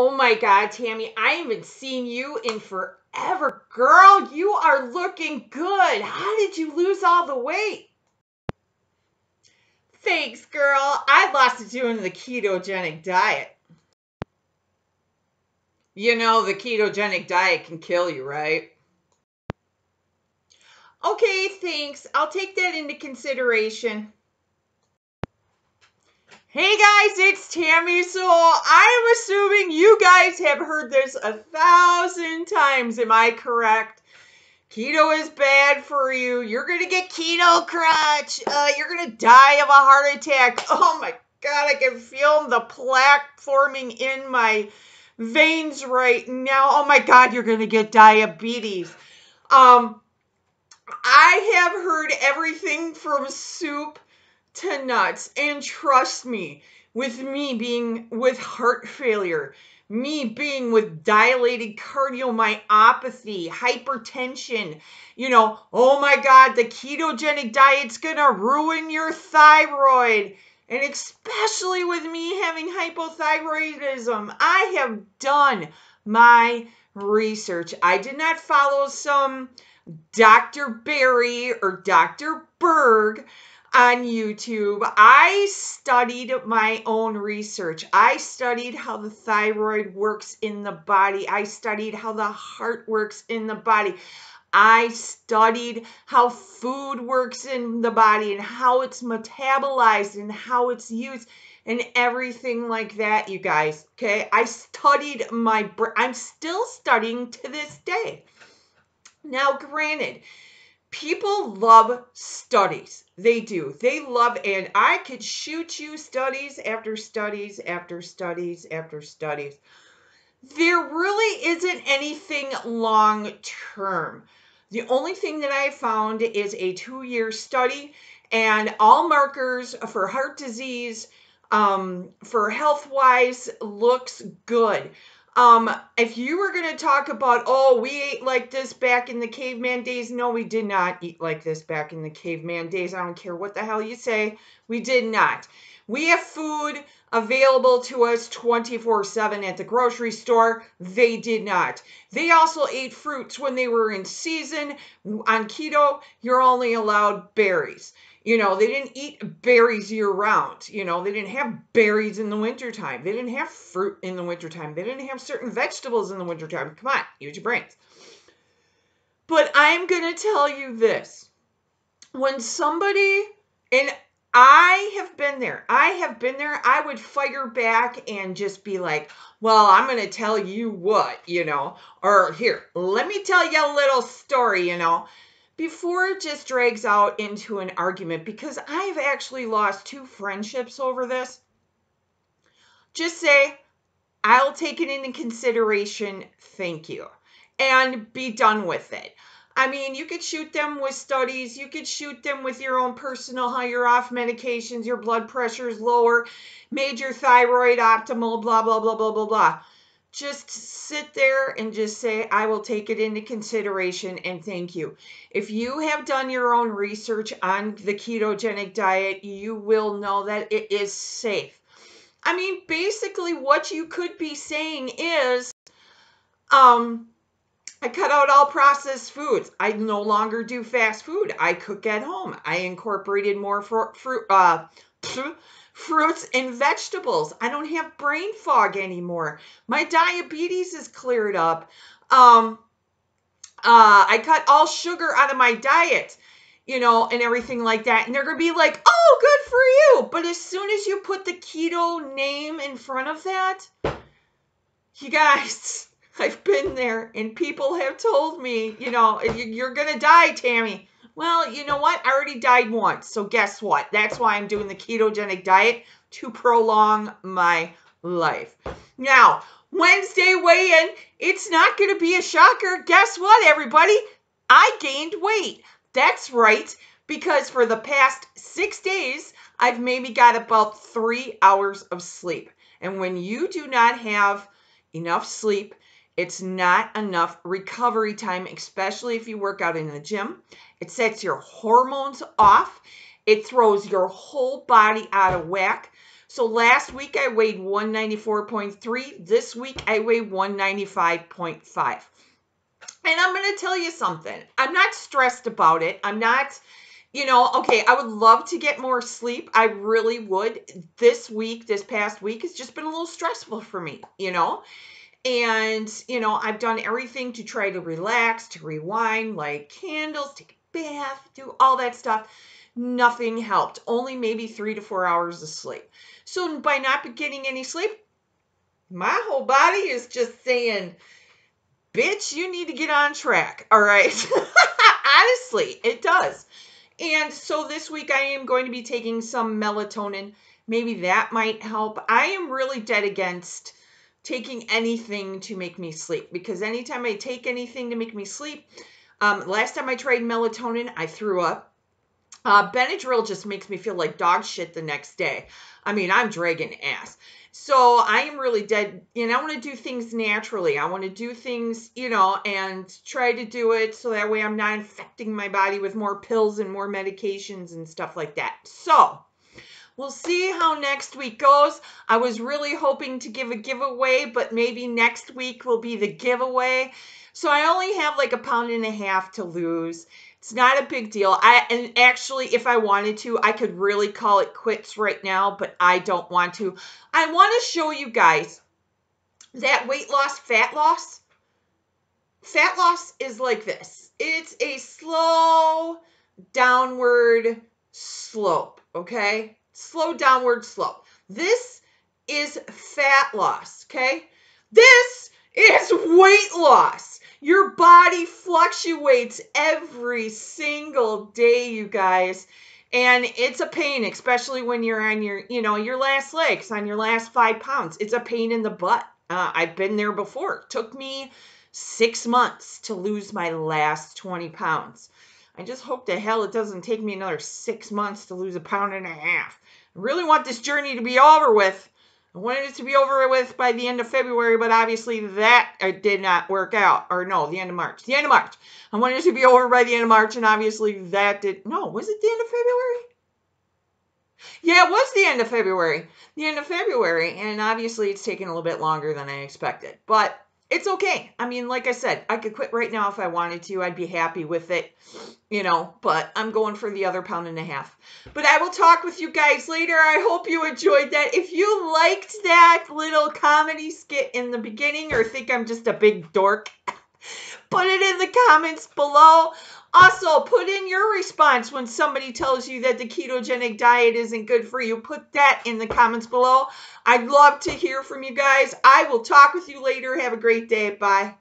Oh my God, Tammy, I haven't seen you in forever. Girl, you are looking good. How did you lose all the weight? Thanks, girl. I lost it doing the ketogenic diet. You know, the ketogenic diet can kill you, right? Okay, thanks. I'll take that into consideration. Hey guys, it's Tammy. So I'm assuming you guys have heard this a thousand times. Am I correct? Keto is bad for you. You're going to get keto crotch. Uh, you're going to die of a heart attack. Oh my God, I can feel the plaque forming in my veins right now. Oh my God, you're going to get diabetes. Um, I have heard everything from soup to nuts. And trust me, with me being with heart failure, me being with dilated cardiomyopathy, hypertension, you know, oh my God, the ketogenic diet's gonna ruin your thyroid. And especially with me having hypothyroidism, I have done my research. I did not follow some Dr. Berry or Dr. Berg on YouTube. I studied my own research. I studied how the thyroid works in the body. I studied how the heart works in the body. I studied how food works in the body and how it's metabolized and how it's used and everything like that, you guys. Okay. I studied my, I'm still studying to this day. Now, granted, people love studies. They do. They love, and I could shoot you studies after studies after studies after studies. There really isn't anything long term. The only thing that I found is a two year study, and all markers for heart disease, um, for health wise, looks good. Um, if you were going to talk about, oh, we ate like this back in the caveman days, no, we did not eat like this back in the caveman days. I don't care what the hell you say. We did not. We have food available to us 24 7 at the grocery store. They did not. They also ate fruits when they were in season. On keto, you're only allowed berries. You know, they didn't eat berries year round. You know, they didn't have berries in the wintertime. They didn't have fruit in the wintertime. They didn't have certain vegetables in the wintertime. Come on, use your brains. But I'm going to tell you this. When somebody, and I have been there, I have been there, I would fire back and just be like, well, I'm going to tell you what, you know, or here, let me tell you a little story, you know before it just drags out into an argument, because I've actually lost two friendships over this, just say, I'll take it into consideration. Thank you. And be done with it. I mean, you could shoot them with studies. You could shoot them with your own personal, how you're off medications, your blood pressure is lower, made your thyroid optimal, blah, blah, blah, blah, blah, blah just sit there and just say, I will take it into consideration and thank you. If you have done your own research on the ketogenic diet, you will know that it is safe. I mean, basically, what you could be saying is, um, I cut out all processed foods. I no longer do fast food. I cook at home. I incorporated more fruit, uh, fruits and vegetables. I don't have brain fog anymore. My diabetes is cleared up. Um, uh, I cut all sugar out of my diet, you know, and everything like that. And they're going to be like, oh, good for you. But as soon as you put the keto name in front of that, you guys, I've been there and people have told me, you know, you're going to die, Tammy. Well, you know what? I already died once. So guess what? That's why I'm doing the ketogenic diet to prolong my life. Now, Wednesday weigh in, it's not going to be a shocker. Guess what, everybody? I gained weight. That's right, because for the past six days, I've maybe got about three hours of sleep. And when you do not have enough sleep, it's not enough recovery time, especially if you work out in the gym. It sets your hormones off. It throws your whole body out of whack. So last week I weighed 194.3. This week I weigh 195.5. And I'm going to tell you something. I'm not stressed about it. I'm not, you know, okay, I would love to get more sleep. I really would. This week, this past week, has just been a little stressful for me, you know? And, you know, I've done everything to try to relax, to rewind, light candles, take a bath, do all that stuff. Nothing helped. Only maybe three to four hours of sleep. So by not getting any sleep, my whole body is just saying, bitch, you need to get on track. All right. Honestly, it does. And so this week I am going to be taking some melatonin. Maybe that might help. I am really dead against taking anything to make me sleep because anytime I take anything to make me sleep, um, last time I tried melatonin, I threw up. Uh, Benadryl just makes me feel like dog shit the next day. I mean, I'm dragging ass. So I am really dead, and I want to do things naturally. I want to do things, you know, and try to do it so that way I'm not infecting my body with more pills and more medications and stuff like that. So we'll see how next week goes. I was really hoping to give a giveaway, but maybe next week will be the giveaway. So I only have like a pound and a half to lose it's not a big deal. I and actually if I wanted to, I could really call it quits right now, but I don't want to. I want to show you guys that weight loss, fat loss. Fat loss is like this. It's a slow downward slope, okay? Slow downward slope. This is fat loss, okay? This is weight loss. Your body fluctuates every single day, you guys. And it's a pain, especially when you're on your, you know, your last legs, on your last five pounds. It's a pain in the butt. Uh, I've been there before. It took me six months to lose my last 20 pounds. I just hope to hell it doesn't take me another six months to lose a pound and a half. I really want this journey to be over with. I wanted it to be over with by the end of February, but obviously that uh, did not work out. Or no, the end of March. The end of March. I wanted it to be over by the end of March, and obviously that did. No, was it the end of February? Yeah, it was the end of February. The end of February, and obviously it's taken a little bit longer than I expected. But it's okay. I mean, like I said, I could quit right now if I wanted to. I'd be happy with it, you know, but I'm going for the other pound and a half. But I will talk with you guys later. I hope you enjoyed that. If you liked that little comedy skit in the beginning or think I'm just a big dork, put it in the comments below. Also, put in your response when somebody tells you that the ketogenic diet isn't good for you. Put that in the comments below. I'd love to hear from you guys. I will talk with you later. Have a great day. Bye.